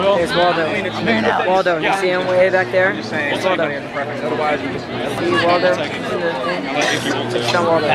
There's Waldo. Waldo, you see him way back there? It's Waldo. Otherwise, you just See Waldo Waldo.